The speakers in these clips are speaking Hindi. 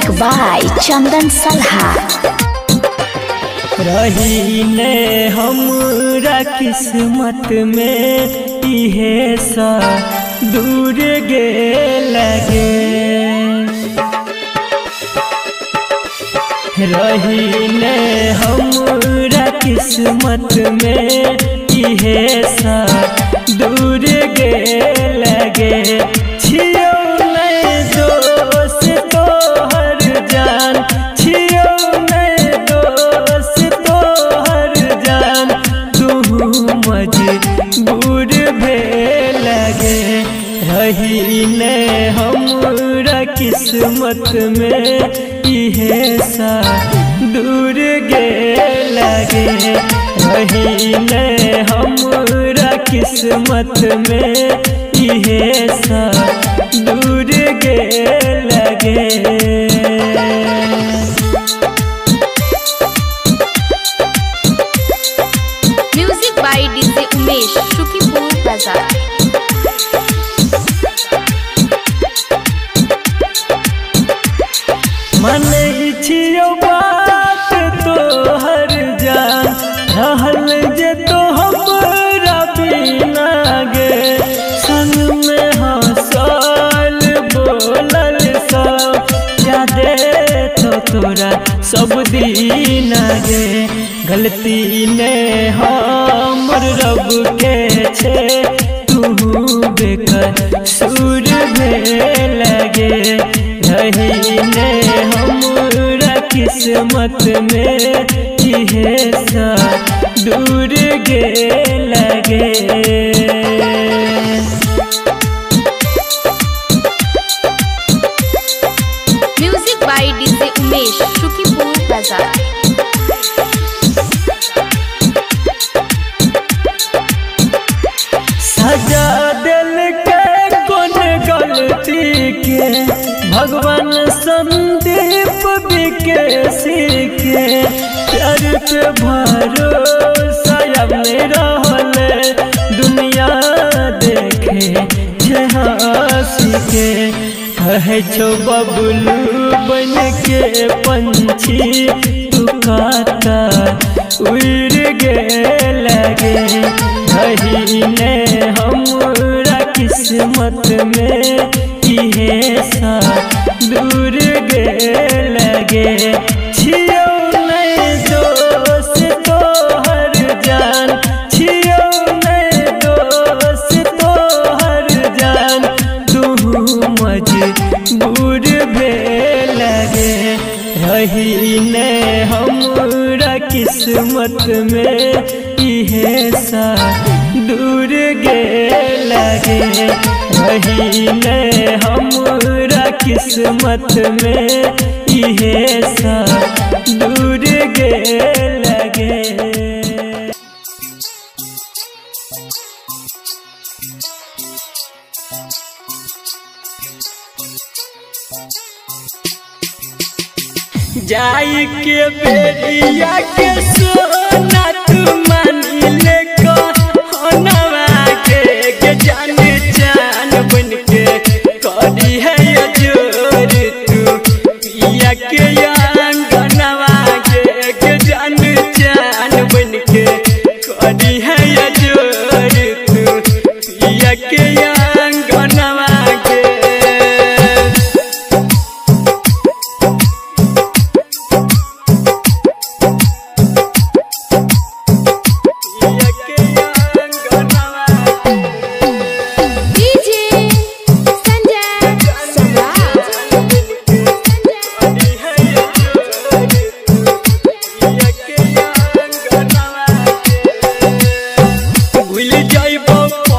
म्यूज़िक बाय चंदन सलहा रही ने हमरा किस्मत में इहे सा दूर गे लगे। रही ने हमरा किस्मत में इहे सा दूर गे लगे। छियो मजबूर लगे। रही ने हमरा किस्मत में इहे सा दूर गे लगे। रही ने हमरा किस्मत में इहे सा दूर गे लगे। बाज़ार मन बात तो हर जान जे तो गे। संग में हंसल बोलल सब यादे तो तोरा सब दिन गे? गलती ने हमर रब के सुर भे लगे। किस्मत में इहे सा। दूर गे लगे। कहे छो बबलू बन के पंछी तुकाता उड़ गे लगे। कही ने हमरा किस्मत में सा दूर गे लगे। किस्मत में इहे सा दूर गे लगे। वही ने हमरा किस्मत में इहे सा दूर गे लगे। जाई के बेरिया के सोना तू ले को होनवा के के जान जान बन के करी है तू। पिया के भूल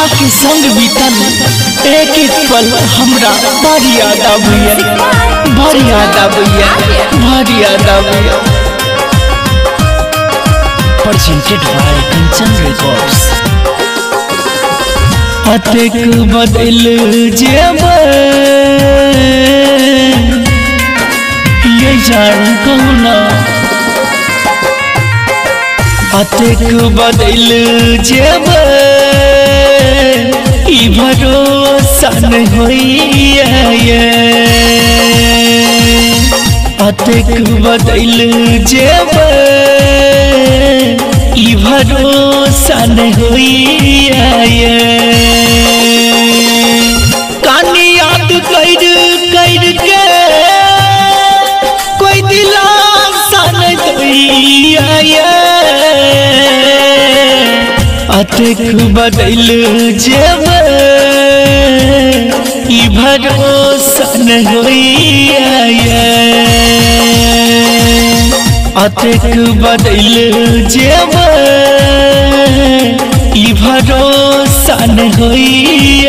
अहाँ के संग बीतल एक एक पल हमरा बड़ याद आबैया बड़ याद आबैया बड़ याद आबैया presented by Kanchan Records अतेक बदल जेबै। ये जान कहुना अतेक बदल जेबै। ई भरोसा अतेक बदल जेब ई भरोसा होइए अतेक बदल जेबै ई भरोसा नहीं अतेक बदल जेबै ई भरोसा नहीं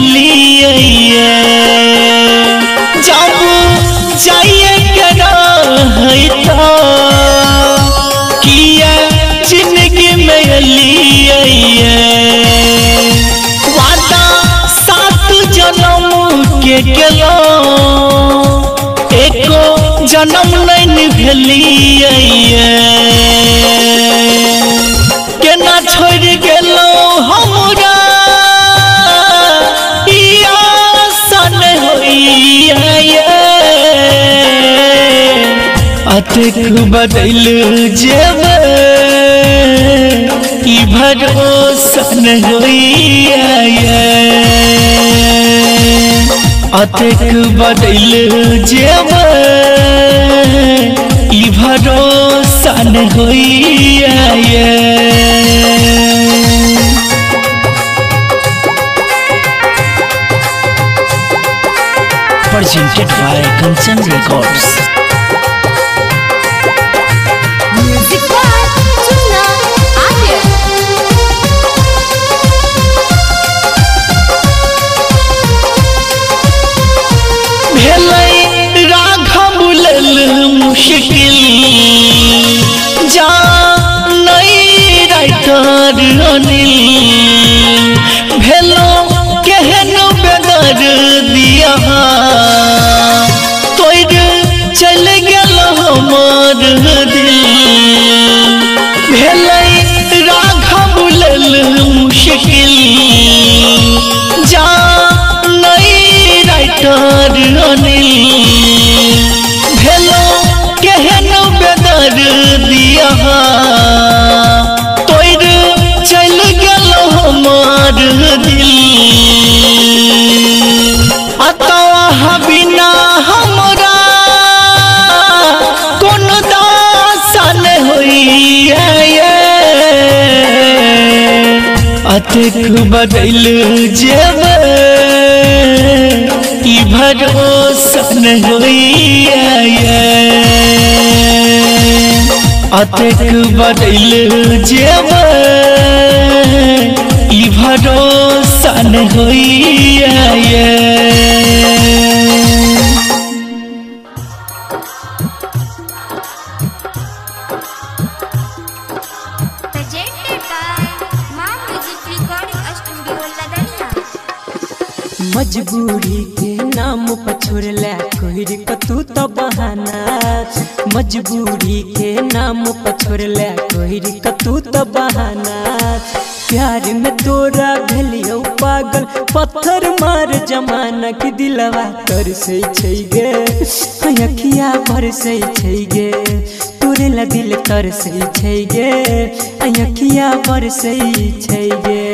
नहीं अतेक बदल जेबै ई भरोसा नहीं अतेक बदल जेबै ई भरोसा नहीं होइए presented by Kanchan Records. मुश्किल। जा नहीं राइटर अनिल। अतेक बदल जब ई भरोसा सन अतेक बदल जब ई भरोसन होइया मजबूरी के नाम पर छोड़ला कोहिर कतू तो बहाना। प्यार में तोरा भेलियो पागल, पत्थर मार जमाना की दिलवा कर से छै गे। अखिया भर से छै गे, तोरे ला दिल कर से छै गे। अखिया भर से छै गे।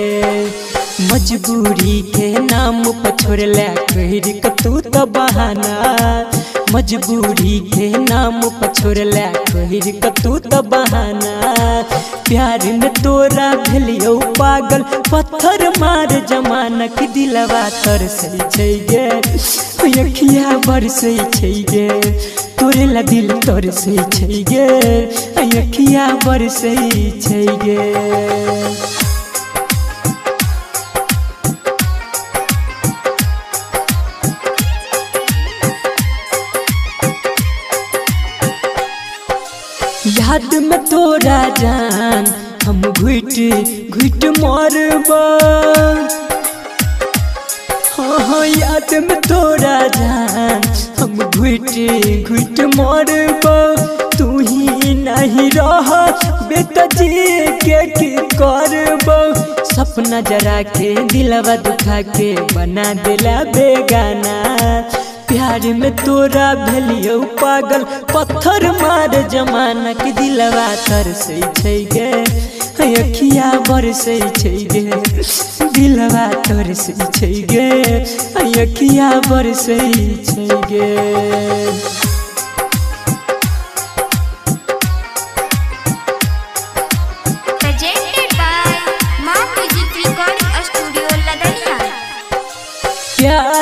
मजबूरी के नाम पर छोड़ला कहर कतू तो बहाना। मजबूरी के नाम पर छोड़ला कहर कतू तो बहाना। प्यार में तोरा भेलियो पागल, पत्थर मार जमाना की दिलवा तर से छै गे। अखिया बरसे गे, तोरे ला दिल तर से छै गे। अखिया बरसे गे। तोरा जान, हम घुट घुट मरबा। हाँ याद में तोरा जान, हम घुट घुट मरबा। तू ही नहीं रह बेटा के की करबा। सपना जरा के, दिलवा दुखा के, बना दिला बेगाना। प्यार में तोरा भेलियो पागल। पत्थर मार जमाना के दिलवा तर से छै गे। अखिया बरसै छै गे। दिलवा तर से छै गे। अखिया बरसै छै गे।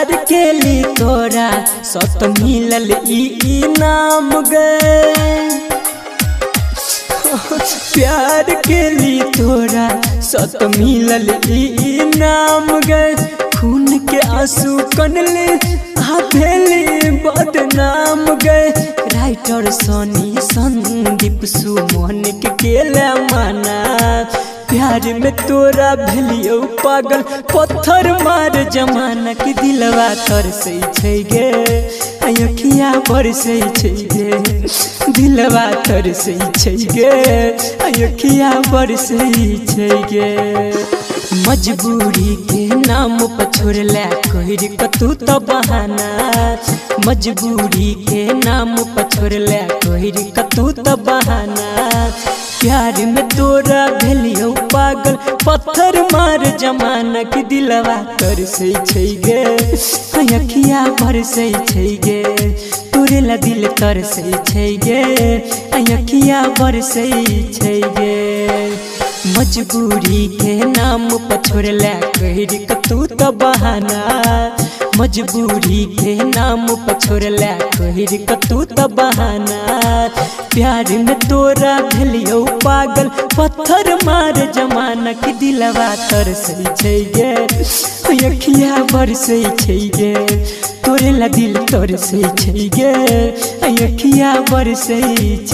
प्यार के लिए तोरा, सत मिलल ई इनाम गए प्यार के लिए तोरा, सत मिलल ई इनाम गए खून के आँसू कनले हाथेली बदनाम गए राइटर सोनी, संदीप सुमन के केला माना। प्यार में तोरा भेलियो पागल। पत्थर मार जमाना के दिलवा तर से छै गे। अखिया बरसे छै गे। दिलवा तर से गे। अखिया बरसे छै गे। मजबूरी के नाम पर छोड़ला कहर कतू तो बहाना। मजबूरी के नाम पर छोड़ला कहर कतू तो बहाना। प्यार में तोरा भेलियो पागल। पत्थर मार जमाना के दिलवा कर से गे। अखिया भर से गे। तोरे ला दिल कर से गे। अखिया भर से गे। मजबूरी के नाम पर छोड़ला कहर कतू तो बहाना। मजबूरी के नाम पर छोड़ला कहर कतू तो बहाना प्यार में तोरा भेलियो पागल, पत्थर मार जमाना के दिलवा तर से छै गे। अखिया बरसे गे, तोरे ला दिल तर से छै गे। अखिया बरसे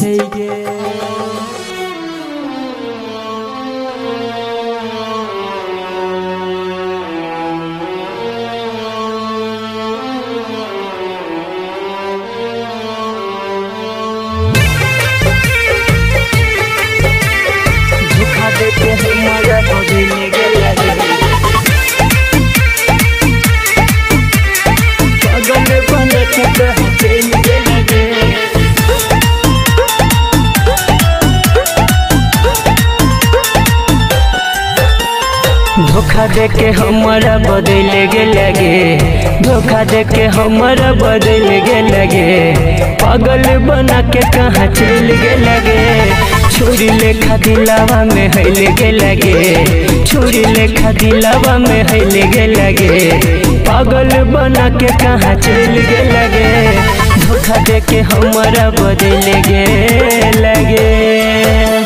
गे। दे हमारा बदल गे लगे। धोखा दे के हमारा बदल गे लगे। पागल बना के कहाँ चल गे लगे। छुरी लेखा दिलावा में हल गे लगे। छुरी लेखा दिलावा में हल गे लगे। पागल बना के कहाँ चल गे लगे। धोखा दे के हमारा बदल गे लगे।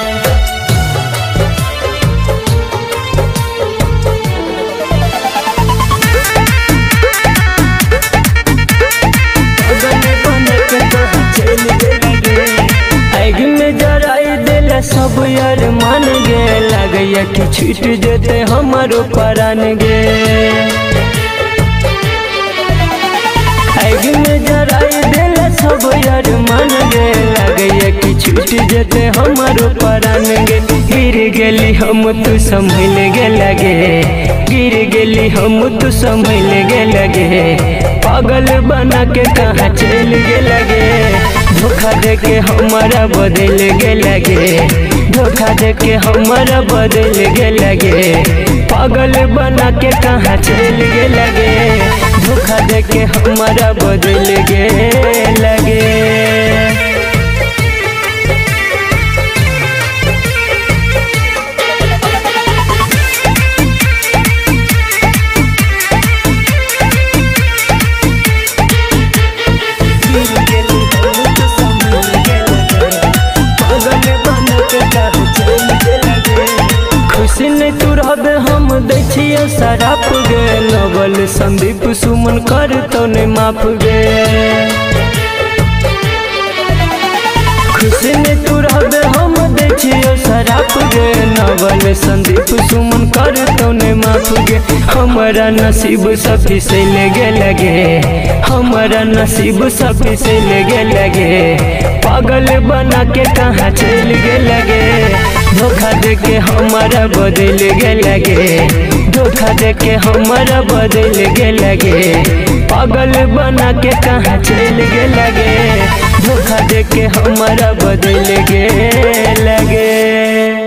सब यार मान गे लगैया कि छूट जेते हमारो परान गे आग में जराई दिल सब यार मान गे लगैया कि छूट जेते हमारो परान गे गिर गेली हम तू संभल गे लगे, गिर गेली हम तू संभल गे लगे। पागल बना के कहाँ चल गे लगे? धोखा दे के हमारा बदल गे लगे धोखा दे के हमारा बदल गे लगे पागल बना के कहाँ चल गे लगे धोखा दे के हमारा बदल गे लगे शराप गे नवल संदीप सुमन कर तो ने माफ़ गे खुशी नहीं तू रहबे हम दै छियै शराप गे नवल संदीप सुमन कर तो ने माफ़ गे हमारा नसीब सफी से लगे लगे, हमारा नसीब सफी से लगे लगे। पागल बना के कहाँ चल गे लगे? धोखा दे के हमारा बदल गे लगे। धोखा दे के हमारा बदल गे लगे। पागल बना के कहाँ चल गे लगे। धोखा दे के हमारा बदल गे लगे।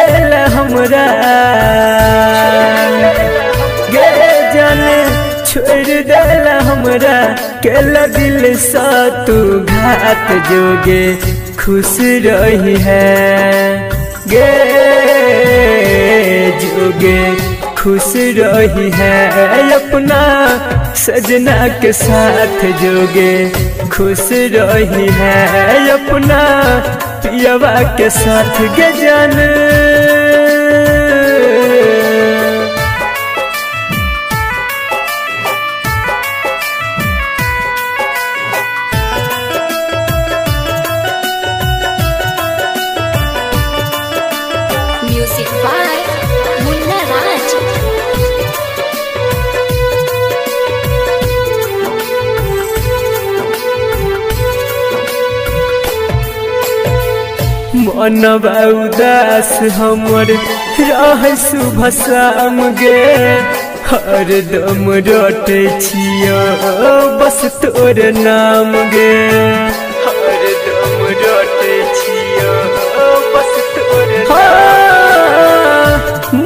दिल हमरा। गे जान छोड़ दिल हमरा। केला दिल सा तू घात जोगे खुश रही है। गे जोगे खुश रही है। अपना सजना के साथ जोगे खुश रही है। अपना पियवा के साथ गजन मनवा उदास हमर रह सुबह शाम गे। हर दम रोटे छियो, बस तोर नाम गे। हर रोटे छियो, बस तोर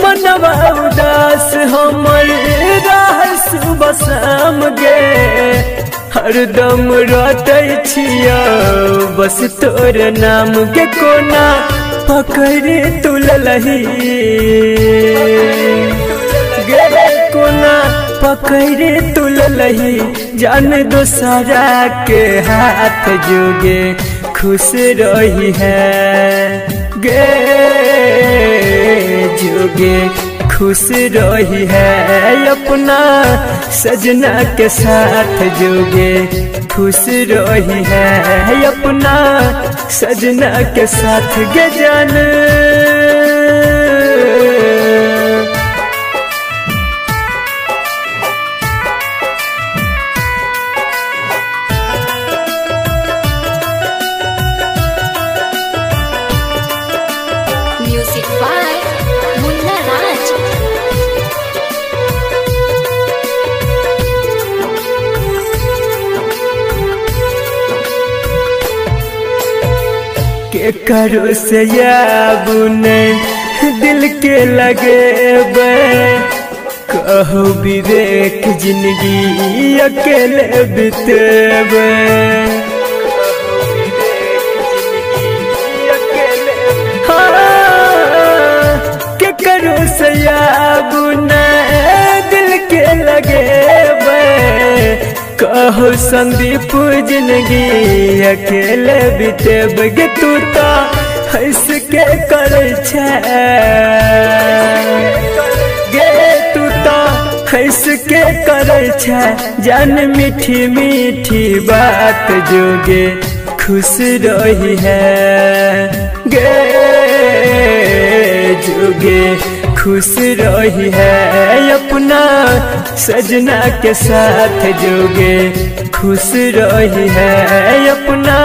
मनवा उदास हमर रह सुबह शाम गे। हरदम रोते छियो। बस तोर नाम के कोना पकड़े गे कोना पकड़े तुललही। जान दो सारा के हाथ जोगे खुश रही है। गे जोगे खुश रही है अपना सजना के साथ जोगे। खुश रही है अपना सजना के साथ गजन करो से याबुने दिल के लगे कहो विवेक ज़िंदगी अकेले बितेबे हाँ, के करो से कहो संदीप ज़िंदगी अकेले बितेब गे तू हंस के करे गे तू हंस के करे जान मीठी मीठी बात जोगे खुश रही है। गे जोगे खुश रही है अपना सजना के साथ जोगे। खुश रही है अपना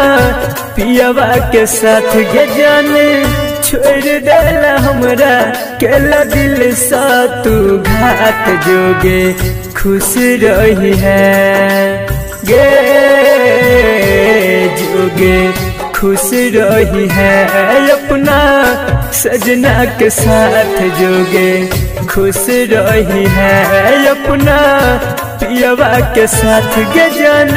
पियावा के साथ गे जाने छोड़ देला हमरा केला दिल सा तू घात जोगे। खुश रही है गे जोगे। खुश रही है अपना सजना के साथ जोगे। खुश रही है अपना पियावा के साथ गजन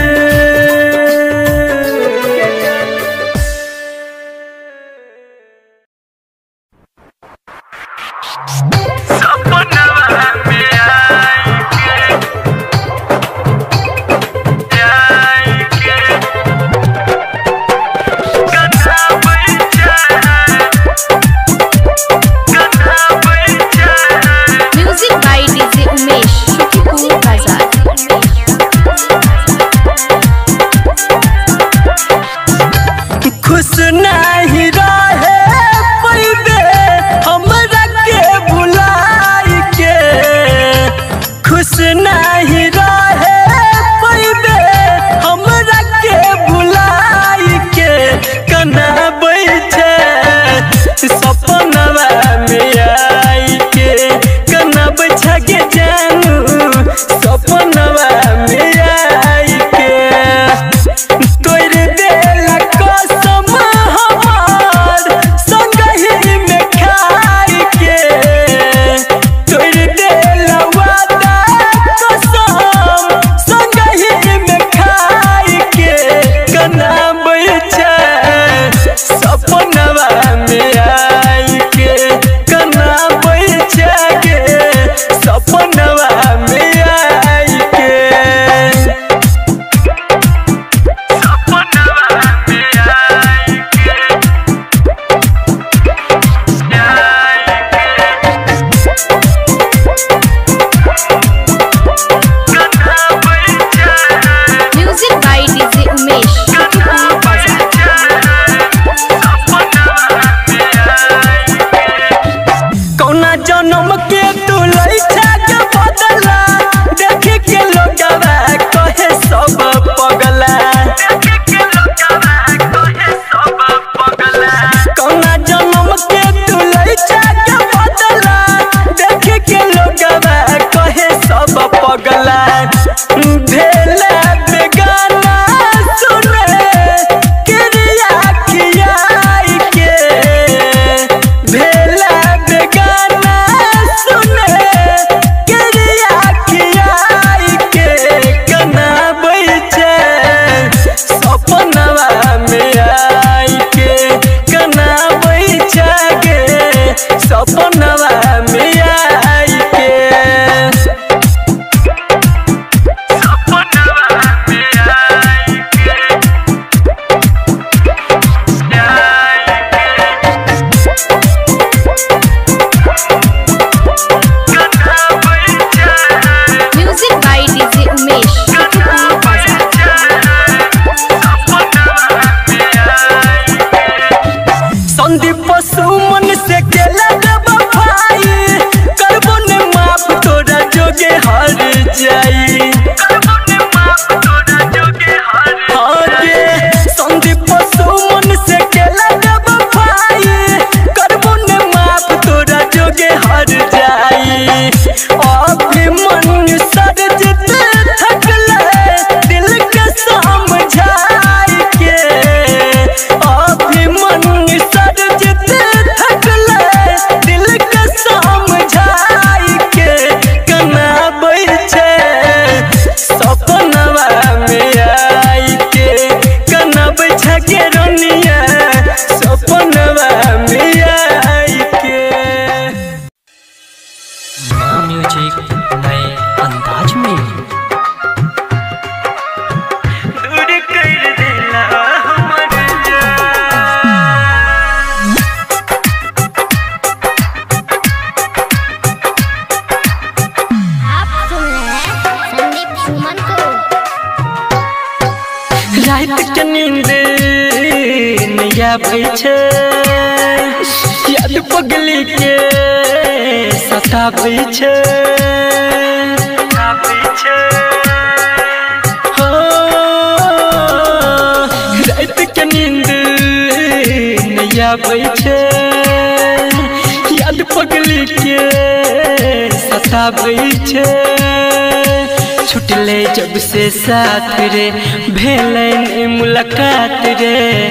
जब से साथ रे भेलै ने मुलाकात रे,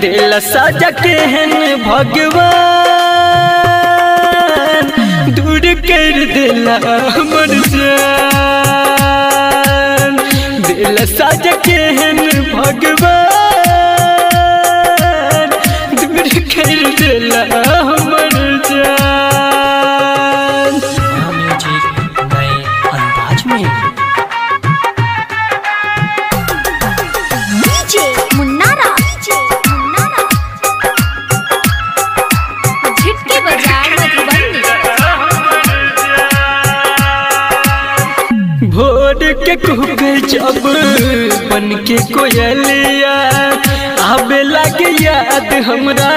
दिल साजा केहन भगवान। दूर कर दिला जान। दिल साजा केहन भगवान। दूर कर दिला कुके जब बन के कोयलिया आबे लगे याद हमरा,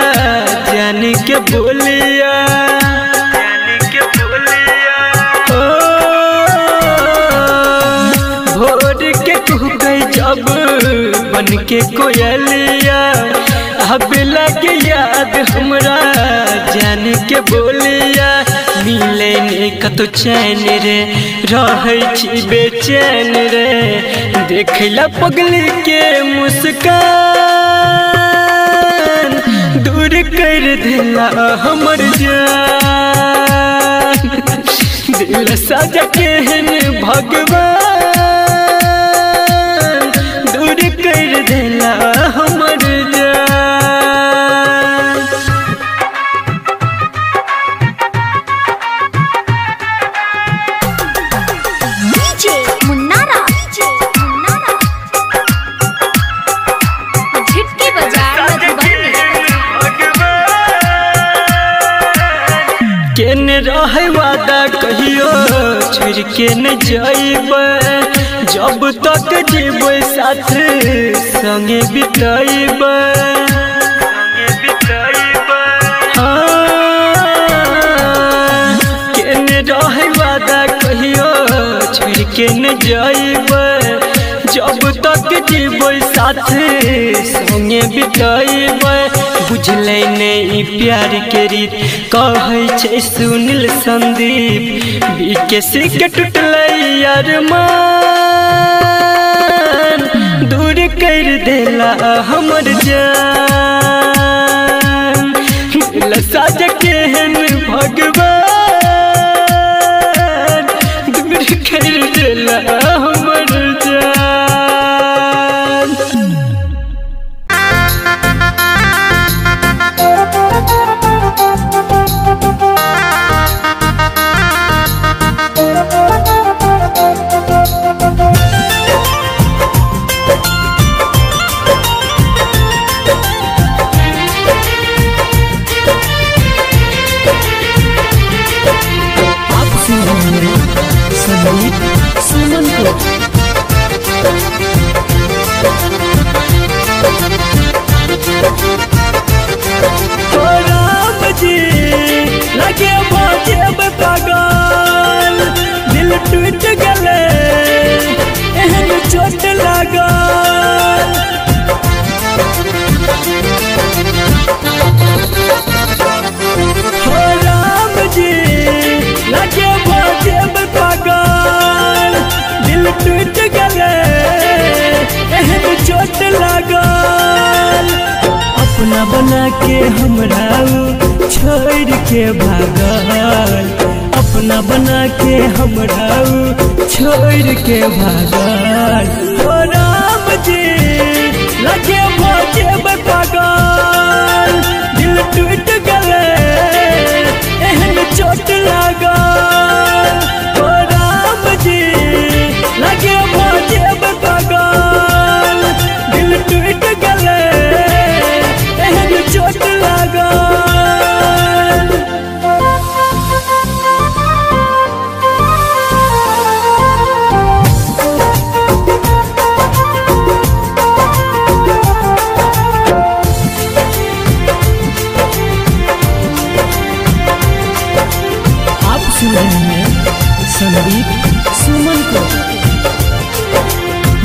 जान के बोलिया। भोर के बन के कोयलिया आबे लगे याद हमरा, जान के बोलिया। मिले ने कतो चैन रे रहै बेचैन रे। देखला पगली के मुस्कान, दूर कर दिला हमर जान। दिल साजा केहन भगवान, दूर कर दिला हमर के न जाइब। जब तक जीब साथ संगे बिताइब। हाँ, न रह कहियो के न जब तक जीब साथ संगे बिताइब बुझले ने ई प्यार के रीत। कहै सुनील संदीप, बीके सिक टूटलै यार मान। दूर कर देला हमर जान। आप सुन टूट गले एहन चोट लगे टूट गले एहन चोट लागल अपना बना के हमरा छोड़ के भागल अपना बना के हमरा छोड़ के भागल हो राम जी, लगे भोजे दिल टूट गले एहन चोट लागल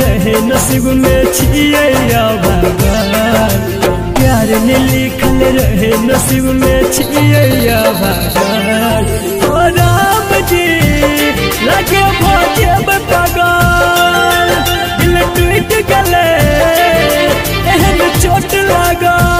रहे नसीब में छिए प्यार ने लिखल रहे नसीब में छिए ओ जी, लगे एहन चोट लागल।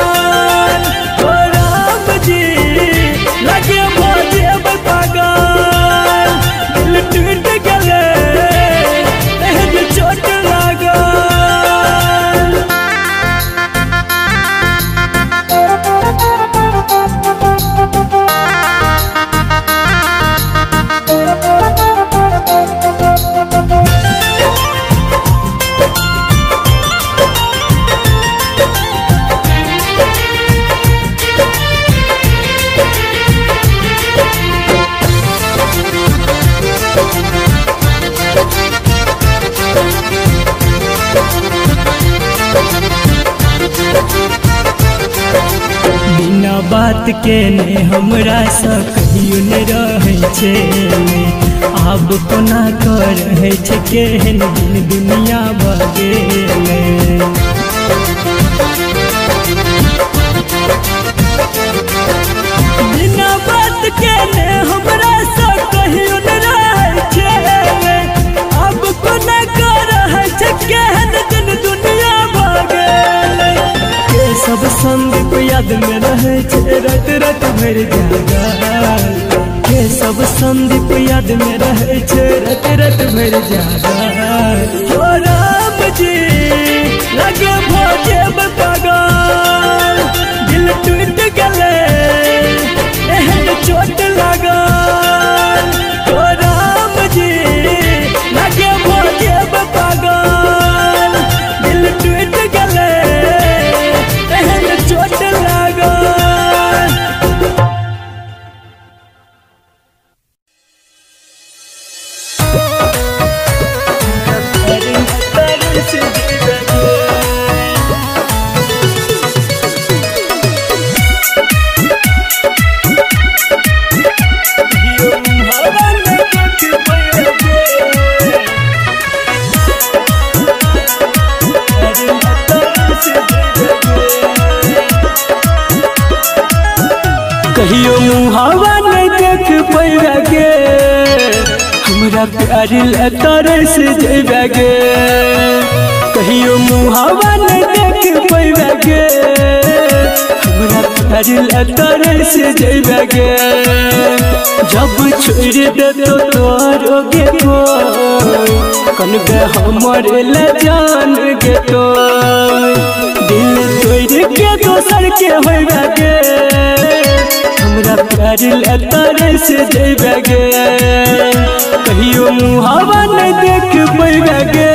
बात के ने हमरा से कहियो ने रहे छे। आब कोना कर छै दिन दुनिया बगेले याद में रहे रत रत भर जागल कहियो मुहावा नहीं देख पैरा गे हमरा प्यार लतर से जेबा गे जब छोड़ दे तो तोरो गे को। कनबे हमर ले जान गे तो। दिल तोड़ के दोसर के होइबा गे हमरा प्यार लतर से जेबा गे कहियो मुहावा नहीं देख पैबा गे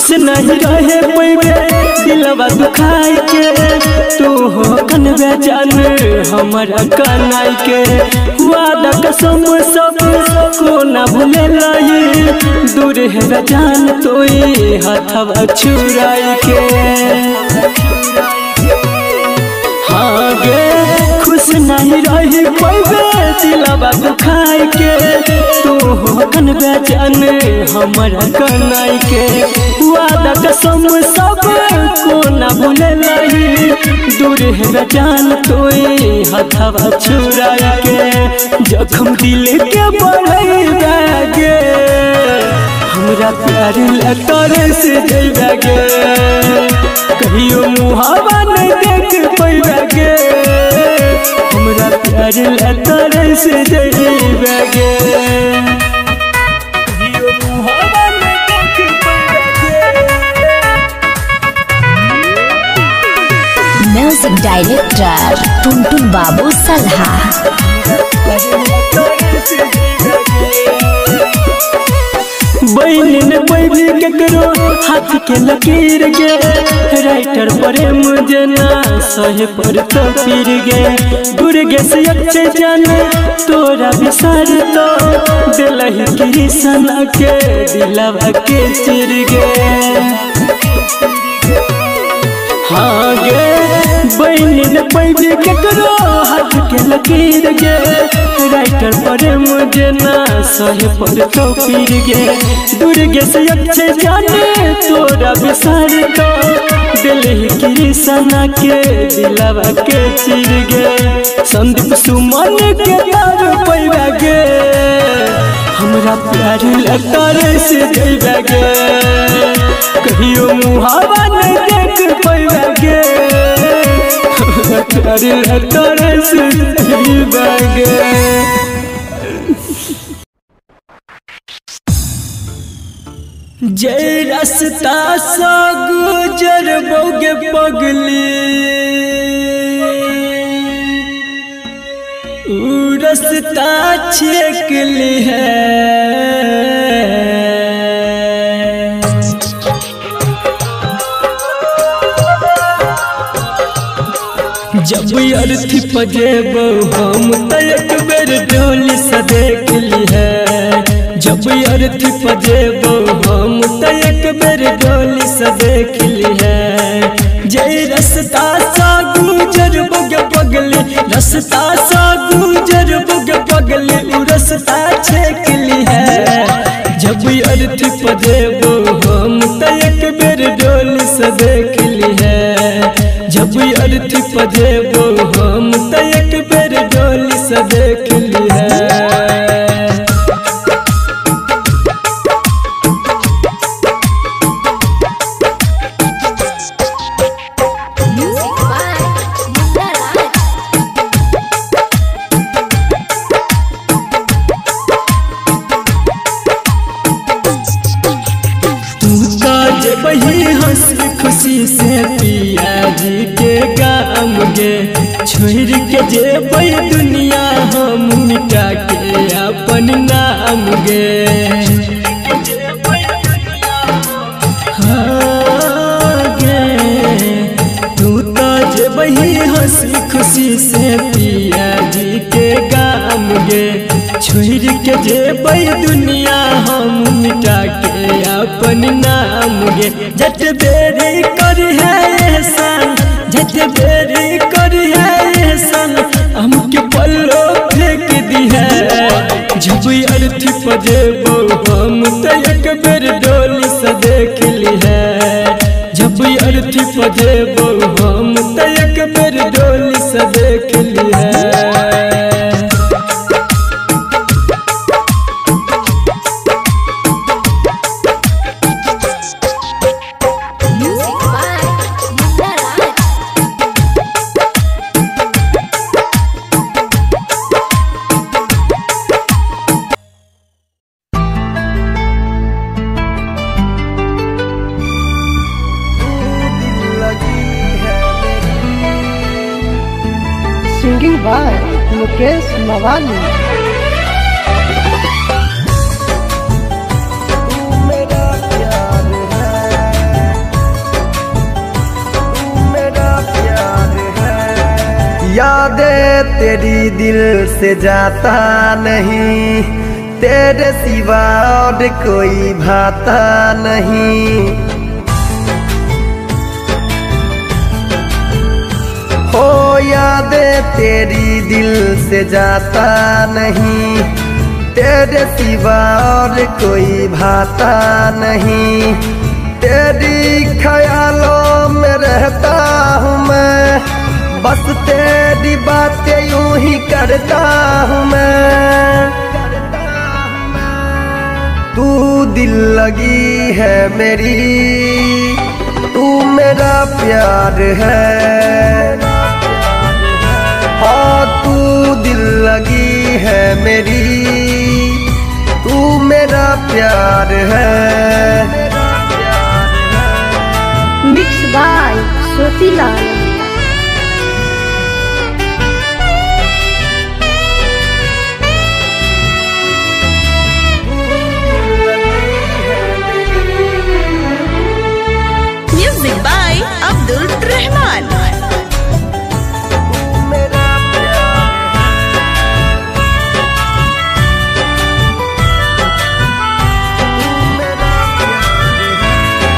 खुश नहीं रहे पैबे दिलवा दुखाई के। तू हो कन जान हमारा कनाई के। वादा कसम सबको न भूले लाई दूर है जान तोई हथवा छुराई के। नहीं रही पैबे दिलवा दुखाई के तू हो कन बेचन हमरा कनाई के वादा कसम सबको ना भूले नहीं दूर है जान तोई हथवा छुराई के जखम दिल के बढ़ई गे हमरा प्यार लतर से जइबा गे कहियो मुहावा नहीं देख पैबा हमरा प्यार लतर से जइबे गे म्यूज़िक डायरेक्टर टुनटुन बाबू सलहा हाथ के लकीर गे। राइटर प्रेम जना, सहे पर तो फिर गे। दुर्गे से अच्छे जाने, तोरा विसर तो दिलही कृष्ण के दिलवा के चिर गे। हाँ गे। बैल ने केकरो हाथ के लकीर गे। राइटर परे मुझे ना सहे पर तो फिर गे। दुर्गे से अच्छे जाने, तोरा विसार तो दिल ही कृष्णा के, दिलवा के चिर गे। संदीप सुमन के प्यार पैबा गे। हमरा प्यार लतार से जइबा गे। कहियो मुहावा नहीं देख पैबा गे। जय रस्ता सा गुजर बोगे पगली। रस्ता छेकली है। जब अर्थी पजेब हम त एक बेर डोली से देख ली है। जब अर्थी पजेब हम त एक बेर डोली से देख ली है। जय रस्ता सा गुजर बगे पगली, रस्ता सा गुजर बगे पगली रस्ता छेक ली है। जब अर्थी पजेब हम त एक बेर डोली से देख ली है। जब अर्थी पजेबो हम त एक बेर डोली से देख दुनिया हम मिटा के अपन नाम गे। हाँ तू हँसी खुशी से पिया जी के गाम गे। छोड़ के जेबई दुनिया हम मिटा के अपन नाम गे। जट बेरी कर है एहसान, जट जब अर्थी पजेबो हम तो एक बेर डोली से देख ली है। जब अर्थी पजेबो हम तो एक बेर डोली से देख तेरी दिल से जाता नहीं, तेरे सिवा और कोई भाता नहीं। हो यादें तेरी दिल से जाता नहीं, तेरे सिवा और कोई भाता नहीं। तेरी ख्यालों में रहता हूँ मैं, बस तेरी बातें यूँ ही करता हूँ मैं। तू दिल लगी है मेरी, तू मेरा प्यार है। हाँ तू दिल लगी है मेरी, तू मेरा प्यार है। Mix by Sotilal Rahman.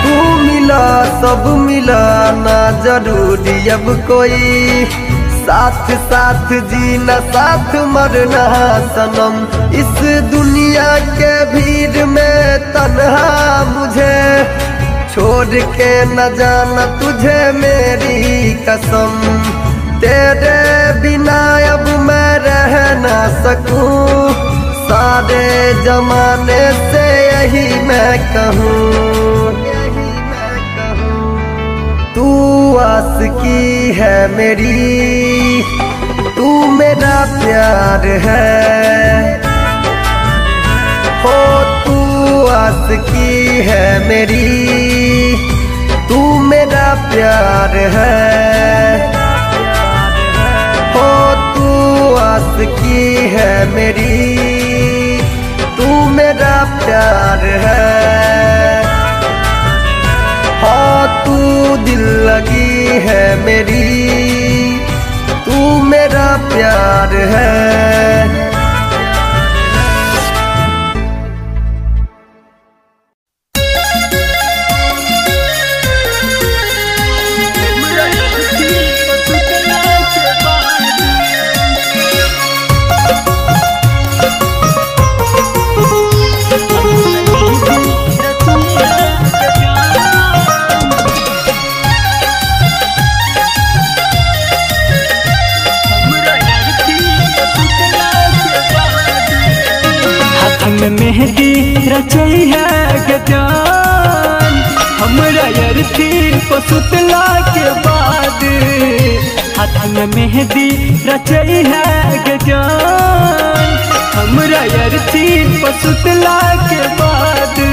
तू मिला, सब मिला, ना ज़रूरी अब कोई। साथ साथ जीना, साथ मरना, सनम। इस दुनिया के भीड़ में तन्हा मुझे। छोड़ के न जाना तुझे मेरी कसम। तेरे बिना अब मैं रह ना सकूँ। सारे जमाने से यही मैं कहूँ। तू आस की है मेरी। तू मेरा प्यार है। हो आस की है मेरी। तू मेरा प्यार है। हो, तू आस की है मेरी। तू मेरा प्यार है। हाँ तू दिल लगी है मेरी। तू मेरा प्यार है। में मेहंदी रचई है गजान। हमरा यरथी पसुतला के बाद। हाथ में मेहंदी रचई है गजान। हमरा यरथी पसुतला के बाद।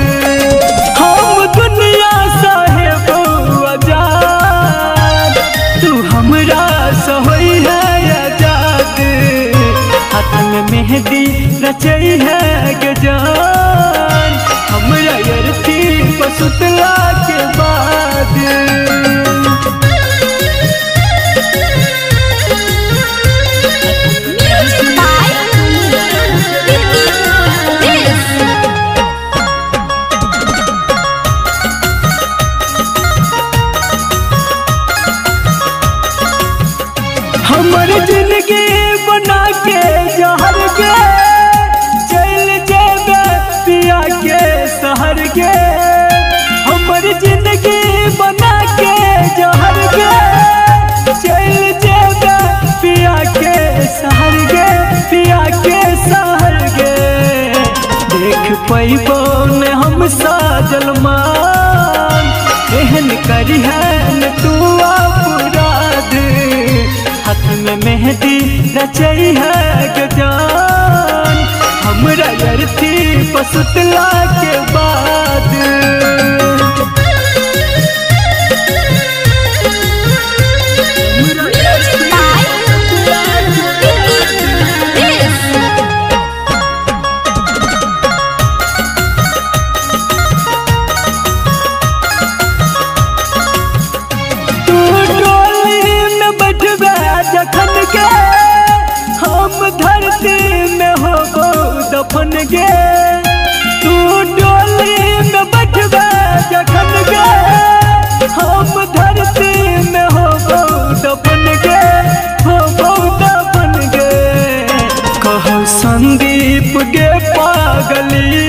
रचई है गजान देख पैबो ने हम साजल मान। एहन करी है तू अपराध हाथ में मेहंदी रचई है गजान। हमरा अर्थी पसुतला के गे पागली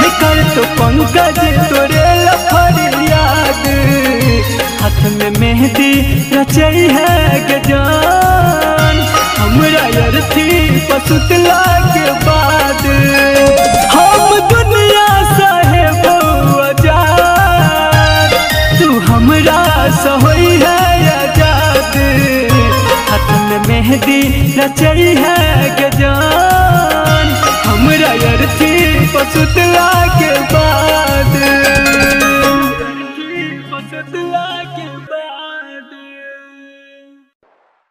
निकल तो पंकज, तोरे लफड़ियाद हाथ में मेहंदी रचई है गजान हमरा यरथी पसुतला के बाद। हम दुनिया साहेब आज़ाद। तू हमरा सहोई है आज़ाद। हाथ में मेहंदी मेहंदी रचई है गजान पसुतला के बाद